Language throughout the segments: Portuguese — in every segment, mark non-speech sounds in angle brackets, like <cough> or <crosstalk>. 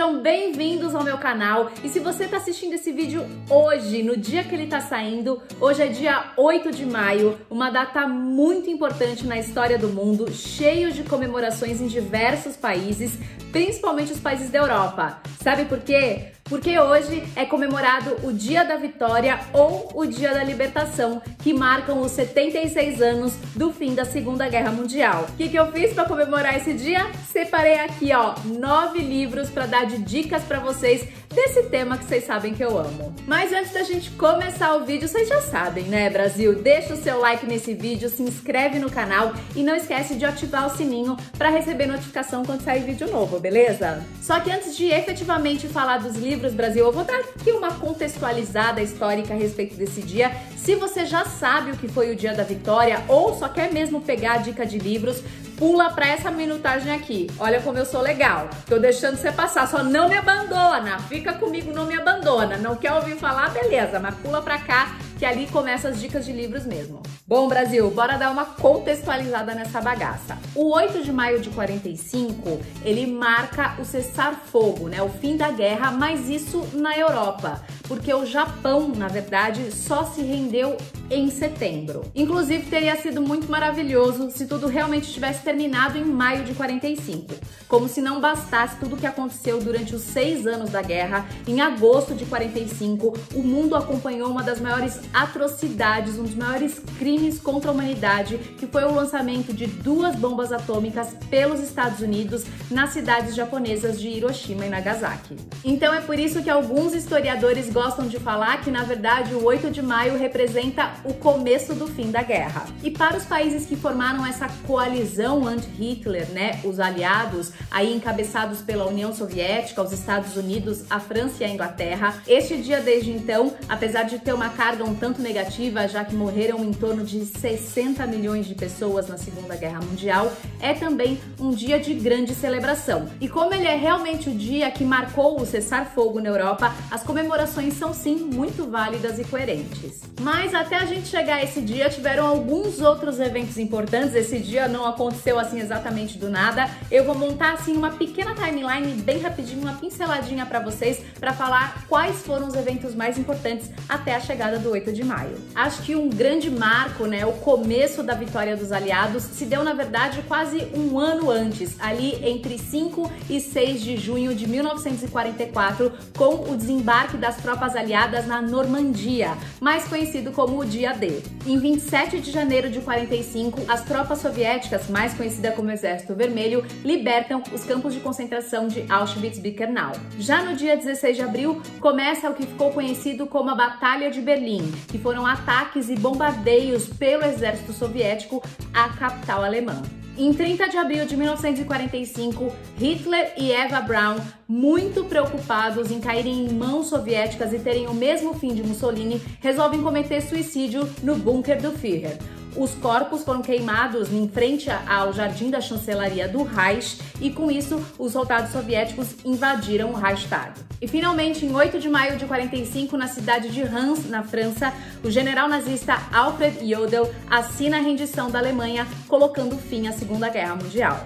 Sejam bem-vindos ao meu canal. E se você está assistindo esse vídeo hoje, no dia que ele está saindo, hoje é dia 8 de maio, uma data muito importante na história do mundo, cheio de comemorações em diversos países, principalmente os países da Europa. Sabe por quê? Porque hoje é comemorado o Dia da Vitória ou o Dia da Libertação, que marcam os 76 anos do fim da Segunda Guerra Mundial. O que, que eu fiz para comemorar esse dia? Separei aqui, ó, nove livros para dar de dicas para vocês desse tema que vocês sabem que eu amo. Mas antes da gente começar o vídeo, vocês já sabem, né, Brasil? Deixa o seu like nesse vídeo, se inscreve no canal e não esquece de ativar o sininho para receber notificação quando sair vídeo novo, beleza? Só que antes de efetivamente falar dos livros Brasil. Eu vou dar aqui uma contextualizada histórica a respeito desse dia. Se você já sabe o que foi o Dia da Vitória ou só quer mesmo pegar a dica de livros, pula para essa minutagem aqui. Olha como eu sou legal. Tô deixando você passar, só não me abandona. Fica comigo, não me abandona. Não quer ouvir falar? Beleza, mas pula para cá que ali começa as dicas de livros mesmo. Bom, Brasil, bora dar uma contextualizada nessa bagaça. O 8 de maio de 45, ele marca o cessar-fogo, né, o fim da guerra, mas isso na Europa, porque o Japão, na verdade, só se rendeu em setembro. Inclusive, teria sido muito maravilhoso se tudo realmente tivesse terminado em maio de 45. Como se não bastasse tudo o que aconteceu durante os seis anos da guerra, em agosto de 45, o mundo acompanhou uma das maiores atrocidades, um dos maiores crimes contra a humanidade, que foi o lançamento de duas bombas atômicas pelos Estados Unidos nas cidades japonesas de Hiroshima e Nagasaki. Então é por isso que alguns historiadores gostam de falar que, na verdade, o 8 de maio representa o começo do fim da guerra. E para os países que formaram essa coalizão anti-Hitler, né, os aliados, aí encabeçados pela União Soviética, os Estados Unidos, a França e a Inglaterra, este dia desde então, apesar de ter uma carga um tanto negativa, já que morreram em torno de de 60 milhões de pessoas na Segunda Guerra Mundial, é também um dia de grande celebração. E como ele é realmente o dia que marcou o cessar-fogo na Europa, as comemorações são sim muito válidas e coerentes. Mas até a gente chegar a esse dia, tiveram alguns outros eventos importantes. Esse dia não aconteceu assim exatamente do nada. Eu vou montar assim uma pequena timeline bem rapidinho, uma pinceladinha para vocês para falar quais foram os eventos mais importantes até a chegada do 8 de maio. Acho que um grande marco né, o começo da vitória dos aliados, se deu na verdade quase um ano antes, ali entre 5 e 6 de junho de 1944, com o desembarque das tropas aliadas na Normandia, mais conhecido como o Dia D. Em 27 de janeiro de 45, as tropas soviéticas, mais conhecidas como Exército Vermelho, libertam os campos de concentração de Auschwitz-Birkenau. Já no dia 16 de abril, começa o que ficou conhecido como a Batalha de Berlim, que foram ataques e bombardeios pelo exército soviético à capital alemã. Em 30 de abril de 1945, Hitler e Eva Braun, muito preocupados em caírem em mãos soviéticas e terem o mesmo fim de Mussolini, resolvem cometer suicídio no bunker do Führer. Os corpos foram queimados em frente ao jardim da chancelaria do Reich e com isso os soldados soviéticos invadiram o Reichstag. E finalmente, em 8 de maio de 45, na cidade de Reims, na França, o general nazista Alfred Jodl assina a rendição da Alemanha, colocando fim à Segunda Guerra Mundial.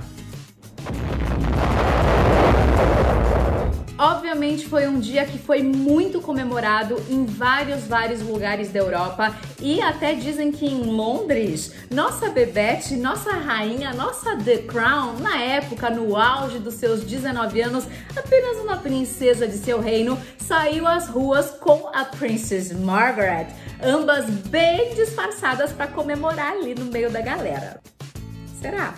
Obviamente foi um dia que foi muito comemorado em vários, vários lugares da Europa e até dizem que em Londres, nossa Bebete, nossa rainha, nossa The Crown, na época, no auge dos seus 19 anos, apenas uma princesa de seu reino, saiu às ruas com a Princess Margaret, ambas bem disfarçadas para comemorar ali no meio da galera. Será?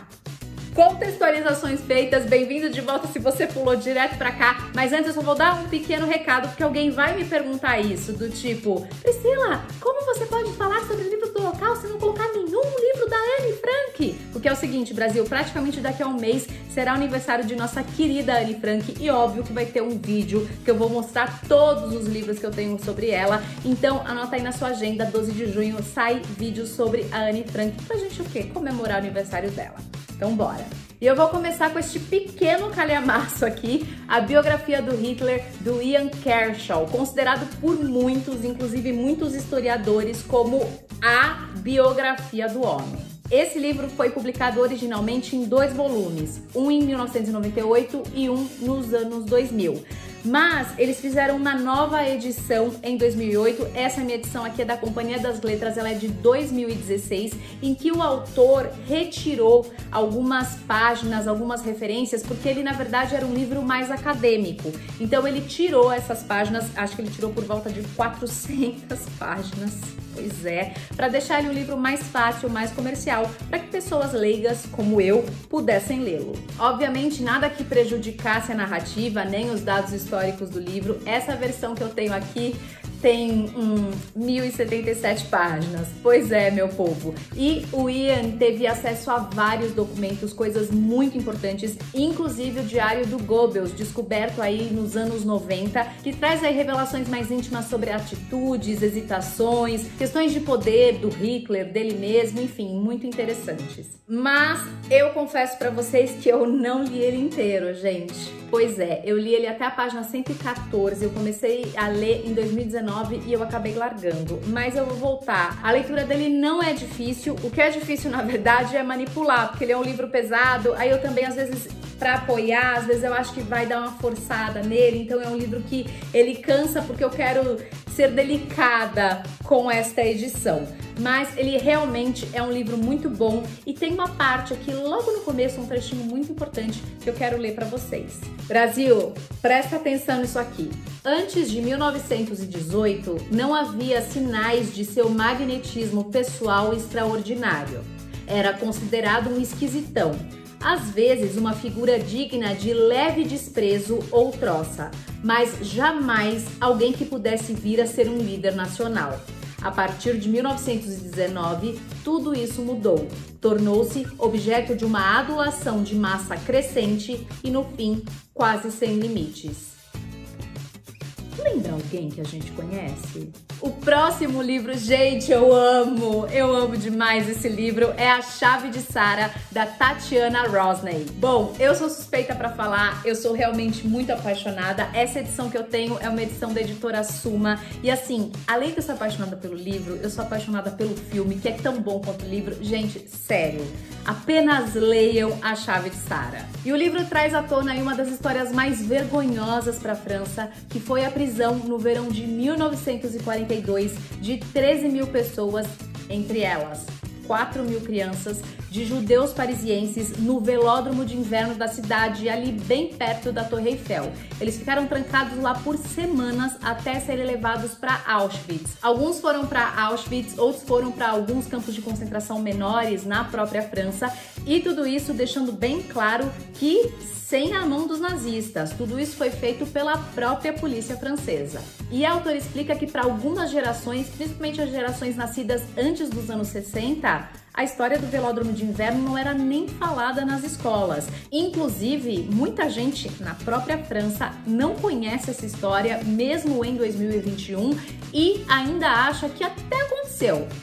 Contextualizações feitas. Bem-vindo de volta se você pulou direto para cá. Mas antes eu só vou dar um pequeno recado porque alguém vai me perguntar isso do tipo, Priscila, como você pode falar sobre livros do local se não colocar nenhum livro da Anne Frank? Porque é o seguinte, Brasil, praticamente daqui a um mês será o aniversário de nossa querida Anne Frank e óbvio que vai ter um vídeo que eu vou mostrar todos os livros que eu tenho sobre ela. Então anota aí na sua agenda, 12 de junho sai vídeo sobre a Anne Frank pra gente o quê? Comemorar o aniversário dela. Então bora! E eu vou começar com este pequeno calhamaço aqui, a biografia do Hitler do Ian Kershaw, considerado por muitos, inclusive muitos historiadores, como a biografia do homem. Esse livro foi publicado originalmente em dois volumes, um em 1998 e um nos anos 2000. Mas eles fizeram uma nova edição em 2008. Essa minha edição aqui é da Companhia das Letras, ela é de 2016, em que o autor retirou algumas páginas, algumas referências, porque ele na verdade era um livro mais acadêmico. Então ele tirou essas páginas, acho que ele tirou por volta de 400 páginas. Pois é, para deixar ele um livro mais fácil, mais comercial, para que pessoas leigas como eu pudessem lê-lo. Obviamente, nada que prejudicasse a narrativa nem os dados históricos do livro. Essa versão que eu tenho aqui tem um, 1077 páginas. Pois é, meu povo. E o Ian teve acesso a vários documentos, coisas muito importantes, inclusive o diário do Goebbels, descoberto aí nos anos 90, que traz aí revelações mais íntimas sobre atitudes, hesitações, questões de poder do Hitler, dele mesmo, enfim, muito interessantes. Mas eu confesso para vocês que eu não li ele inteiro, gente. Pois é, eu li ele até a página 114, eu comecei a ler em 2019 e eu acabei largando, mas eu vou voltar. A leitura dele não é difícil, o que é difícil <laughs> na verdade é manipular, porque ele é um livro pesado, aí eu também às vezes para apoiar, às vezes eu acho que vai dar uma forçada nele, então é um livro que ele cansa porque eu quero ser delicada com esta edição. Mas ele realmente é um livro muito bom e tem uma parte aqui logo no começo, um trechinho muito importante que eu quero ler para vocês. Brasil, presta atenção nisso aqui. Antes de 1918, não havia sinais de seu magnetismo pessoal extraordinário. Era considerado um esquisitão, às vezes uma figura digna de leve desprezo ou troça, mas jamais alguém que pudesse vir a ser um líder nacional. A partir de 1919, tudo isso mudou. Tornou-se objeto de uma adulação de massa crescente e, no fim, quase sem limites. Lembra alguém que a gente conhece? O próximo livro, gente, eu amo, eu amo demais esse livro, é A Chave de Sara, da Tatiana Rosney. Bom, eu sou suspeita para falar, eu sou realmente muito apaixonada. Essa edição que eu tenho é uma edição da editora Suma. E assim, além de eu ser apaixonada pelo livro, eu sou apaixonada pelo filme, que é tão bom quanto o livro. Gente, sério, apenas leiam A Chave de Sara. E o livro traz à tona aí uma das histórias mais vergonhosas para a França, que foi a prisão no verão de 1940 42 de 13 mil pessoas, entre elas 4 mil crianças, de judeus parisienses no velódromo de inverno da cidade, ali bem perto da Torre Eiffel. Eles ficaram trancados lá por semanas até serem levados para Auschwitz. Alguns foram para Auschwitz, outros foram para alguns campos de concentração menores na própria França, e tudo isso deixando bem claro que sem a mão dos nazistas. Tudo isso foi feito pela própria polícia francesa. E a autora explica que para algumas gerações, principalmente as gerações nascidas antes dos anos 60, a história do velódromo de inverno não era nem falada nas escolas. Inclusive, muita gente na própria França não conhece essa história, mesmo em 2021, e ainda acha que até aconteceu,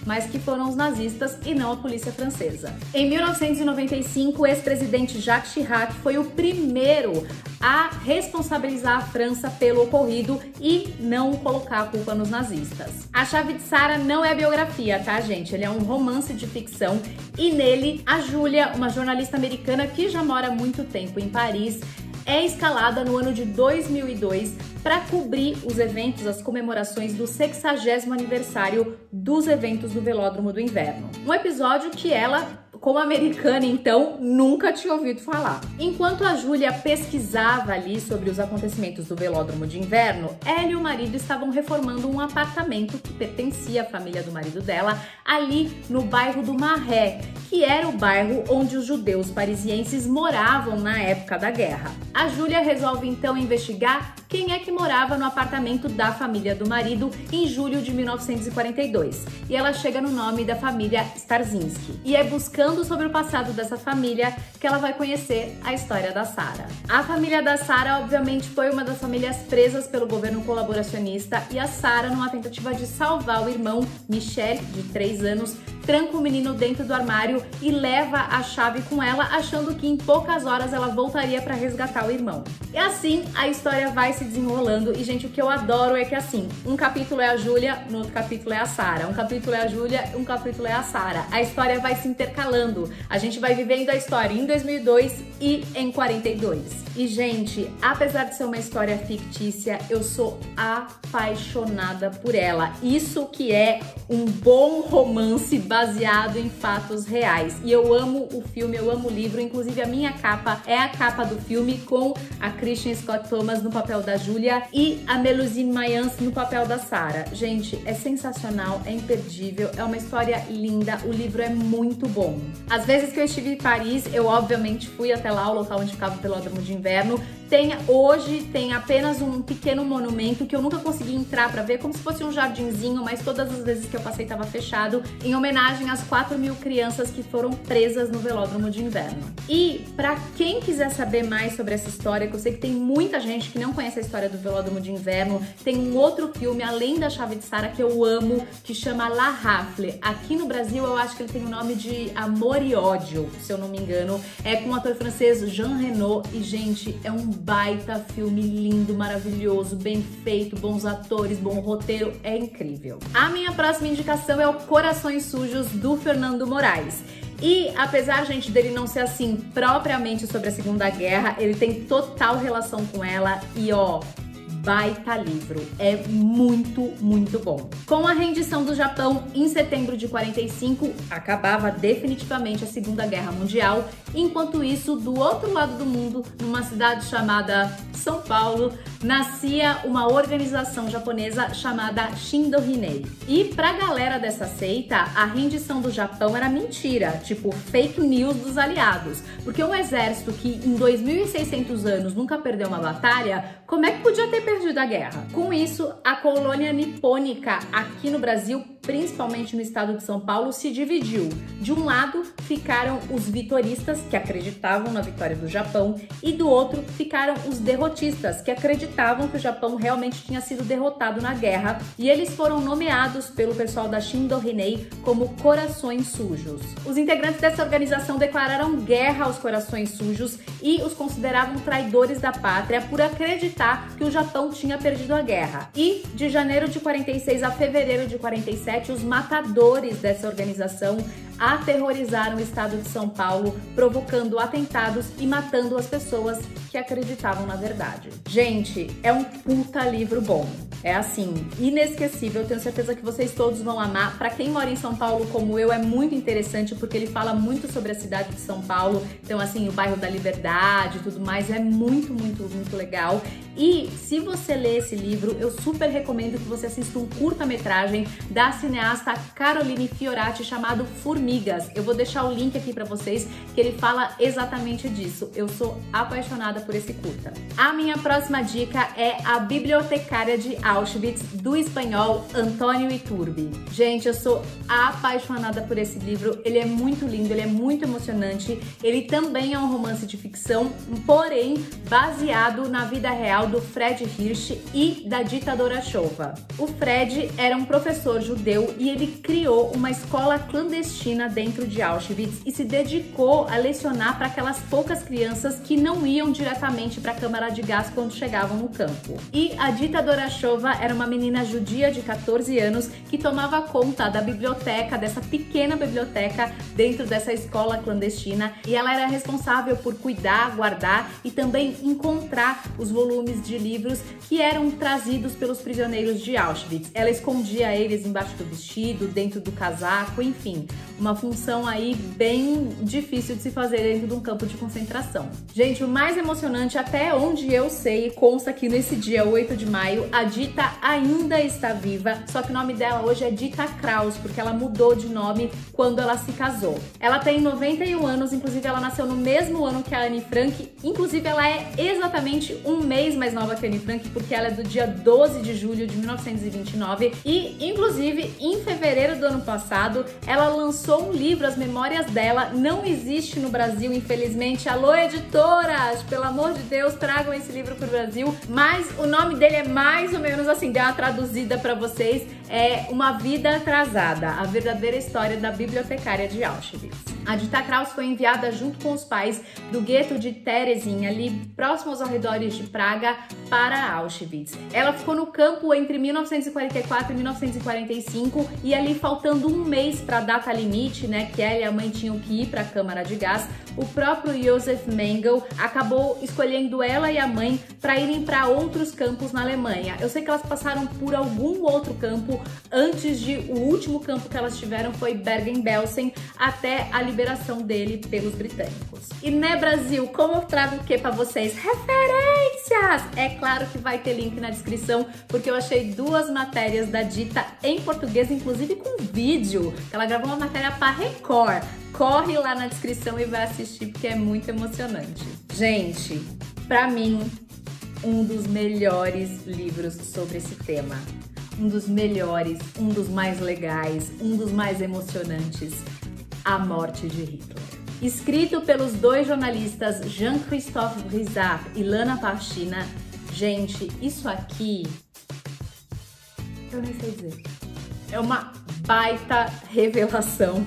mas que foram os nazistas e não a polícia francesa. Em 1995, o ex-presidente Jacques Chirac foi o primeiro a responsabilizar a França pelo ocorrido e não colocar a culpa nos nazistas. A Chave de Sara não é biografia, tá, gente? Ele é um romance de ficção e nele a Júlia, uma jornalista americana que já mora muito tempo em Paris, é escalada no ano de 2002 para cobrir os eventos, as comemorações do 60 aniversário dos eventos do Velódromo do Inverno. Um episódio que ela como americana, então, nunca tinha ouvido falar. Enquanto a Júlia pesquisava ali sobre os acontecimentos do velódromo de inverno, ela e o marido estavam reformando um apartamento que pertencia à família do marido dela, ali no bairro do Marré, que era o bairro onde os judeus parisienses moravam na época da guerra. A Júlia resolve então investigar quem é que morava no apartamento da família do marido em julho de 1942. E ela chega no nome da família Starzinski. E é buscando sobre o passado dessa família que ela vai conhecer a história da Sara. A família da Sara, obviamente, foi uma das famílias presas pelo governo colaboracionista e a Sara, numa tentativa de salvar o irmão Michel, de 3 anos, tranca o menino dentro do armário e leva a chave com ela, achando que em poucas horas ela voltaria para resgatar o irmão. E assim a história vai se desenrolando e gente, o que eu adoro é que assim, um capítulo é a Júlia, no outro capítulo é a Sara, um capítulo é a Júlia, um capítulo é a Sara. A história vai se intercalando. A gente vai vivendo a história em 2002 e em 42. E gente, apesar de ser uma história fictícia, eu sou apaixonada por ela. Isso que é um bom romance baseado em fatos reais. E eu amo o filme, eu amo o livro, inclusive a minha capa é a capa do filme com a Christian Scott Thomas no papel da Julia e a Melusine Mayans no papel da Sarah. Gente, é sensacional, é imperdível, é uma história linda, o livro é muito bom. Às vezes que eu estive em Paris, eu obviamente fui até lá, o local onde ficava o Pelódromo de inverno. Tem, hoje tem apenas um pequeno monumento que eu nunca consegui entrar para ver, como se fosse um jardinzinho, mas todas as vezes que eu passei estava fechado, em homenagem às 4 mil crianças que foram presas no velódromo de inverno. E para quem quiser saber mais sobre essa história, que eu sei que tem muita gente que não conhece a história do velódromo de inverno, tem um outro filme, além da Chave de Sara, que eu amo, que chama La Rafle. Aqui no Brasil eu acho que ele tem o nome de Amor e Ódio, se eu não me engano. É com o ator francês Jean Reno e, gente, é um baita filme lindo, maravilhoso, bem feito, bons atores, bom roteiro, é incrível. A minha próxima indicação é o Corações Sujos do Fernando Moraes. E apesar, gente, dele não ser assim propriamente sobre a Segunda Guerra, ele tem total relação com ela e ó, baita livro. É muito, muito bom. Com a rendição do Japão em setembro de 45, acabava definitivamente a Segunda Guerra Mundial. Enquanto isso, do outro lado do mundo, numa cidade chamada São Paulo, nascia uma organização japonesa chamada Shindohinei. E pra galera dessa seita, a rendição do Japão era mentira, tipo fake news dos aliados. Porque um exército que em 2600 anos nunca perdeu uma batalha, como é que podia ter perdido a guerra? Com isso, a colônia nipônica aqui no Brasil principalmente no estado de São Paulo, se dividiu. De um lado ficaram os vitoristas, que acreditavam na vitória do Japão, e do outro ficaram os derrotistas, que acreditavam que o Japão realmente tinha sido derrotado na guerra, e eles foram nomeados pelo pessoal da Shindohinei como Corações Sujos. Os integrantes dessa organização declararam guerra aos Corações Sujos e os consideravam traidores da pátria por acreditar que o Japão tinha perdido a guerra. E de janeiro de 46 a fevereiro de 47 2017, os matadores dessa organização aterrorizaram o estado de São Paulo, provocando atentados e matando as pessoas que acreditavam na verdade. Gente, é um puta livro bom. É assim, inesquecível. Tenho certeza que vocês todos vão amar. Para quem mora em São Paulo como eu, é muito interessante porque ele fala muito sobre a cidade de São Paulo. Então, assim, o bairro da Liberdade tudo mais é muito, muito, muito legal. E se você ler esse livro, eu super recomendo que você assista um curta-metragem da cineasta Caroline Fiorati chamado Eu vou deixar o link aqui para vocês que ele fala exatamente disso. Eu sou apaixonada por esse curta. A minha próxima dica é A Bibliotecária de Auschwitz do espanhol Antônio Iturbi. Gente, eu sou apaixonada por esse livro. Ele é muito lindo, ele é muito emocionante. Ele também é um romance de ficção, porém baseado na vida real do Fred Hirsch e da ditadora Chova. O Fred era um professor judeu e ele criou uma escola clandestina dentro de Auschwitz e se dedicou a lecionar para aquelas poucas crianças que não iam diretamente para a câmara de gás quando chegavam no campo. E a ditadora Chova era uma menina judia de 14 anos que tomava conta da biblioteca, dessa pequena biblioteca dentro dessa escola clandestina e ela era responsável por cuidar, guardar e também encontrar os volumes de livros que eram trazidos pelos prisioneiros de Auschwitz. Ela escondia eles embaixo do vestido, dentro do casaco, enfim, uma função aí bem difícil de se fazer dentro de um campo de concentração. Gente, o mais emocionante, até onde eu sei, consta que nesse dia 8 de maio, a Dita ainda está viva, só que o nome dela hoje é Dita Kraus, porque ela mudou de nome quando ela se casou. Ela tem 91 anos, inclusive ela nasceu no mesmo ano que a Anne Frank, inclusive ela é exatamente um mês mais nova que a Anne Frank, porque ela é do dia 12 de julho de 1929 e, inclusive, em fevereiro do ano passado, ela lançou lançou um livro, As Memórias dela. Não existe no Brasil, infelizmente. Alô, editoras! Pelo amor de Deus, tragam esse livro pro Brasil. Mas o nome dele é mais ou menos assim, deu uma traduzida para vocês. É Uma Vida Atrasada, a verdadeira história da bibliotecária de Auschwitz. A Dita Kraus foi enviada junto com os pais do gueto de Terezin, ali próximo aos arredores de Praga, para Auschwitz. Ela ficou no campo entre 1944 e 1945 e ali faltando um mês para a data limite, né, que ela e a mãe tinham que ir para a câmara de gás, o próprio Josef Mengele acabou escolhendo ela e a mãe para irem para outros campos na Alemanha. Eu sei que elas passaram por algum outro campo antes de o último campo que elas tiveram foi Bergen-Belsen até a liberação dele pelos britânicos. E né, Brasil, como eu trago o que para vocês? Referências! É claro que vai ter link na descrição, porque eu achei duas matérias da Dita em português, inclusive com vídeo. Ela gravou uma matéria para Record. Corre lá na descrição e vai assistir porque é muito emocionante. Gente, para mim, um dos melhores livros sobre esse tema. Um dos melhores, um dos mais legais, um dos mais emocionantes. A Morte de Hitler. Escrito pelos dois jornalistas Jean-Christophe Brizard e Lana Parchina, gente, isso aqui eu nem sei dizer. É uma baita revelação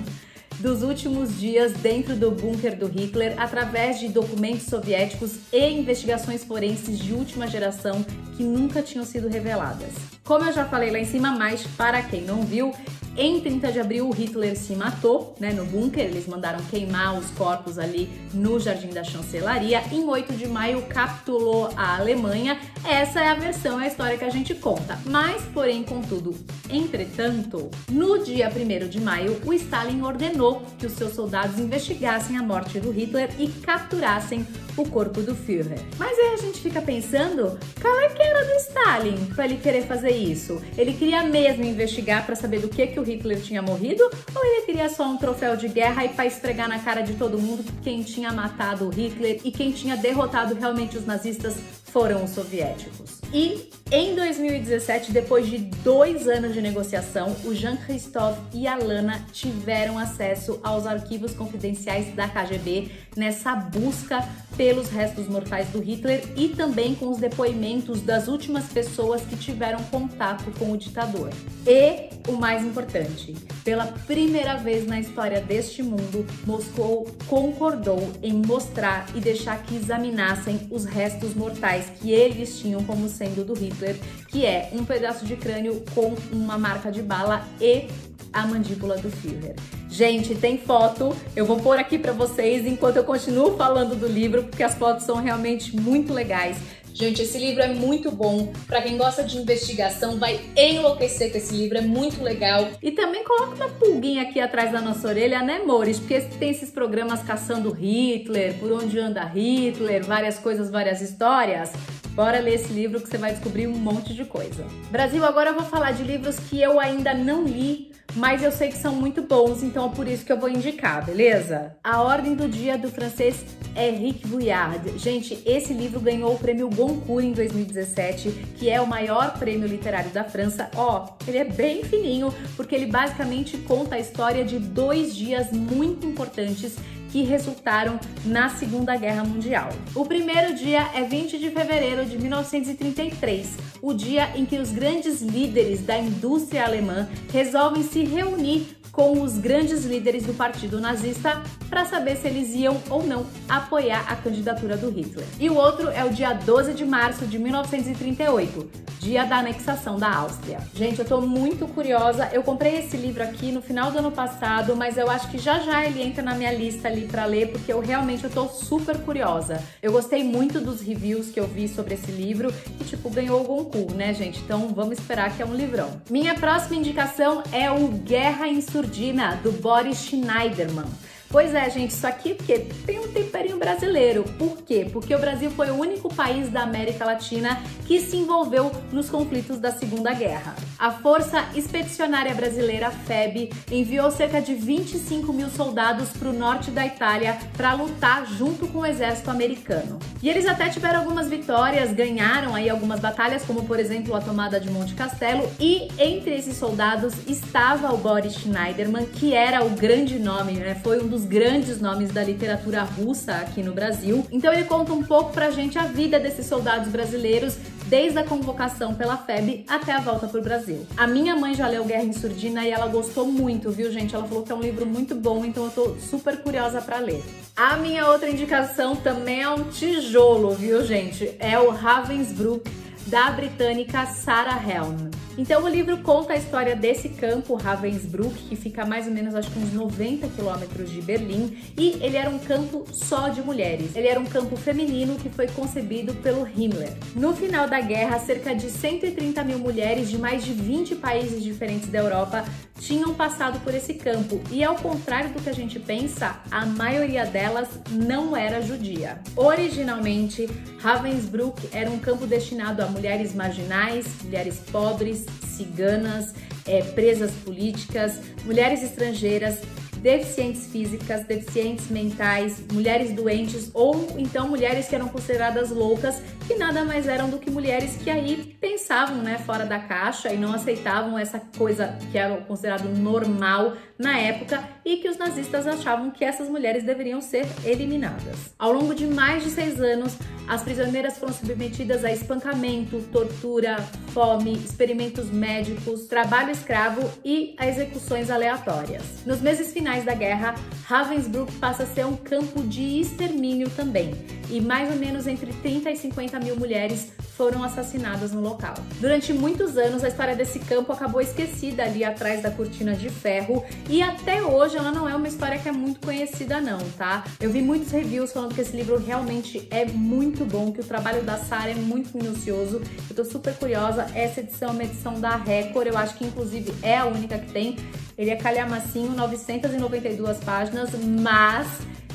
dos últimos dias dentro do bunker do Hitler através de documentos soviéticos e investigações forenses de última geração que nunca tinham sido reveladas. Como eu já falei lá em cima, mas para quem não viu, em 30 de abril, Hitler se matou né, no bunker, eles mandaram queimar os corpos ali no Jardim da Chancelaria. Em 8 de maio, capitulou a Alemanha. Essa é a versão, é a história que a gente conta. Mas, porém, contudo, entretanto, no dia 1 de maio, o Stalin ordenou que os seus soldados investigassem a morte do Hitler e capturassem o corpo do Führer. Mas aí a gente fica pensando, qual é que era do Stalin para ele querer fazer isso? Ele queria mesmo investigar para saber do que que o Hitler tinha morrido ou ele queria só um troféu de guerra e para esfregar na cara de todo mundo quem tinha matado o Hitler e quem tinha derrotado realmente os nazistas foram os soviéticos. E em 2017, depois de dois anos de negociação, o Jean-Christophe e a Lana tiveram acesso aos arquivos confidenciais da KGB nessa busca pelos restos mortais do Hitler e também com os depoimentos das últimas pessoas que tiveram contato com o ditador. E o mais importante, pela primeira vez na história deste mundo, Moscou concordou em mostrar e deixar que examinassem os restos mortais que eles tinham como sendo do Hitler, que é um pedaço de crânio com uma marca de bala e a mandíbula do Führer. Gente, tem foto, eu vou pôr aqui para vocês enquanto eu continuo falando do livro, porque as fotos são realmente muito legais. Gente, esse livro é muito bom. Para quem gosta de investigação, vai enlouquecer com esse livro, é muito legal. E também coloca uma pulguinha aqui atrás da nossa orelha, né, Mores? Porque tem esses programas caçando Hitler, por onde anda Hitler, várias coisas, várias histórias. Bora ler esse livro que você vai descobrir um monte de coisa. Brasil, agora eu vou falar de livros que eu ainda não li, mas eu sei que são muito bons, então é por isso que eu vou indicar, beleza? A Ordem do Dia do francês Henrique Bouillard. Gente, esse livro ganhou o prêmio Goncourt em 2017, que é o maior prêmio literário da França. Ó, ele é bem fininho, porque ele basicamente conta a história de dois dias muito importantes que resultaram na Segunda Guerra Mundial. O primeiro dia é 20 de fevereiro de 1933, o dia em que os grandes líderes da indústria alemã resolvem se reunir com os grandes líderes do partido nazista para saber se eles iam ou não apoiar a candidatura do Hitler. E o outro é o dia 12 de março de 1938, dia da anexação da Áustria. Gente, eu tô muito curiosa. Eu comprei esse livro aqui no final do ano passado, mas eu acho que já já ele entra na minha lista ali para ler, porque eu realmente eu tô super curiosa. Eu gostei muito dos reviews que eu vi sobre esse livro e tipo ganhou o Goncourt, né, gente? Então vamos esperar que é um livrão. Minha próxima indicação é o Guerra Insurgente Surdina, do Boris Schneiderman. Pois é, gente, isso aqui porque tem um temperinho brasileiro. Por quê? Porque o Brasil foi o único país da América Latina que se envolveu nos conflitos da Segunda Guerra. A Força Expedicionária Brasileira, FEB, enviou cerca de 25 mil soldados para o norte da Itália para lutar junto com o exército americano. E eles até tiveram algumas vitórias, ganharam aí algumas batalhas, como por exemplo a tomada de Monte Castelo, e entre esses soldados estava o Boris Schneiderman, que era o grande nome, né? Foi um dos grandes nomes da literatura russa aqui no Brasil. Então ele conta um pouco pra gente a vida desses soldados brasileiros desde a convocação pela FEB até a volta para o Brasil. A minha mãe já leu Guerra em Surdina e ela gostou muito, viu, gente? Ela falou que é um livro muito bom, então eu tô super curiosa para ler. A minha outra indicação também é um tijolo, viu, gente? É o Ravensbrück da britânica Sarah Helm. Então o livro conta a história desse campo Ravensbrück, que fica mais ou menos acho que uns 90 quilômetros de Berlim, e ele era um campo só de mulheres. Ele era um campo feminino que foi concebido pelo Himmler. No final da guerra, cerca de 130 mil mulheres de mais de 20 países diferentes da Europa tinham passado por esse campo e, ao contrário do que a gente pensa, a maioria delas não era judia. Originalmente, Ravensbrück era um campo destinado a mulheres marginais, mulheres pobres, ciganas, é, presas políticas, mulheres estrangeiras, deficientes físicas, deficientes mentais, mulheres doentes ou então mulheres que eram consideradas loucas, que nada mais eram do que mulheres que aí pensavam, né, fora da caixa e não aceitavam essa coisa que era considerado normal na época e que os nazistas achavam que essas mulheres deveriam ser eliminadas. Ao longo de mais de seis anos, as prisioneiras foram submetidas a espancamento, tortura, fome, experimentos médicos, trabalho escravo e a execuções aleatórias. Nos meses finais da guerra, Ravensbrück passa a ser um campo de extermínio também, e mais ou menos entre 30 e 50 mil mulheres foram assassinadas no local. Durante muitos anos, a história desse campo acabou esquecida ali atrás da cortina de ferro e até hoje ela não é uma história que é muito conhecida não, tá? Eu vi muitos reviews falando que esse livro realmente é muito bom, que o trabalho da Sarah é muito minucioso. Eu tô super curiosa. Essa edição é uma edição da Record, eu acho que inclusive é a única que tem. Ele é calhamacinho, 992 páginas, mas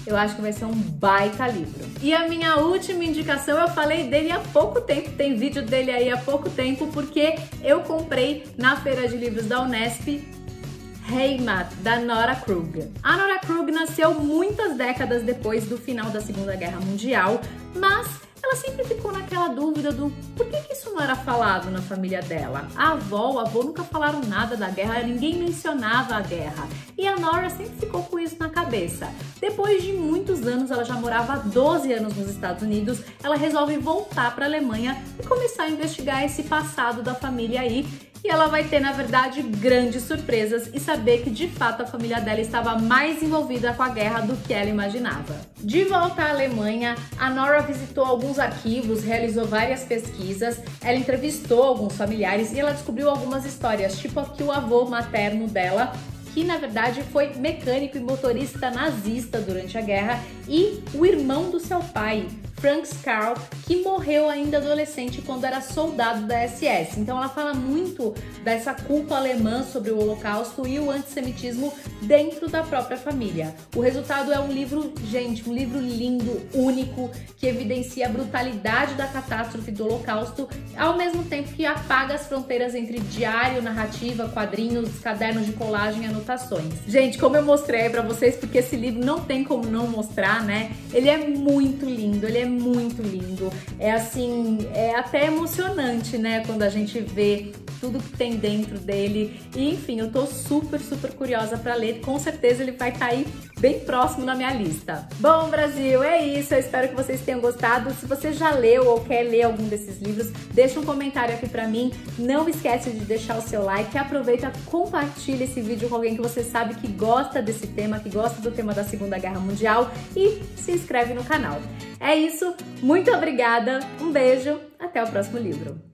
eu acho que vai ser um baita livro. E a minha última indicação, eu falei dele há pouco tempo, tem vídeo dele aí há pouco tempo, porque eu comprei na Feira de Livros da Unesp Heimat, da Nora Krug. A Nora Krug nasceu muitas décadas depois do final da Segunda Guerra Mundial, mas ela sempre ficou naquela dúvida do por que, que, isso não era falado na família dela. A avó, o avô nunca falaram nada da guerra, ninguém mencionava a guerra. E a Nora sempre ficou com isso na cabeça. Depois de muitos anos, ela já morava há 12 anos nos Estados Unidos, ela resolve voltar para a Alemanha e começar a investigar esse passado da família aí e ela vai ter, na verdade, grandes surpresas e saber que de fato a família dela estava mais envolvida com a guerra do que ela imaginava. De volta à Alemanha, a Nora visitou alguns arquivos, realizou várias pesquisas, ela entrevistou alguns familiares e ela descobriu algumas histórias, tipo que o avô materno dela que na verdade foi mecânico e motorista nazista durante a guerra, e o irmão do seu pai, Frank Scarl, que morreu ainda adolescente quando era soldado da SS. Então ela fala muito dessa culpa alemã sobre o Holocausto e o antissemitismo dentro da própria família. O resultado é um livro, gente, um livro lindo, único, que evidencia a brutalidade da catástrofe do Holocausto, ao mesmo tempo que apaga as fronteiras entre diário, narrativa, quadrinhos, cadernos de colagem e anotações. Gente, como eu mostrei para vocês, porque esse livro não tem como não mostrar, né? Ele é muito lindo, ele é muito lindo. É assim, é até emocionante, né, quando a gente vê tudo que tem dentro dele. E enfim, eu tô super, super curiosa para ler. Com certeza ele vai estar tá bem próximo na minha lista. Bom, Brasil, é isso. Eu espero que vocês tenham gostado. Se você já leu ou quer ler algum desses livros, deixa um comentário aqui para mim. Não esquece de deixar o seu like. Aproveita, compartilha esse vídeo com alguém que você sabe que gosta desse tema, que gosta do tema da Segunda Guerra Mundial e se inscreve no canal. É isso, muito obrigada, um beijo, até o próximo livro.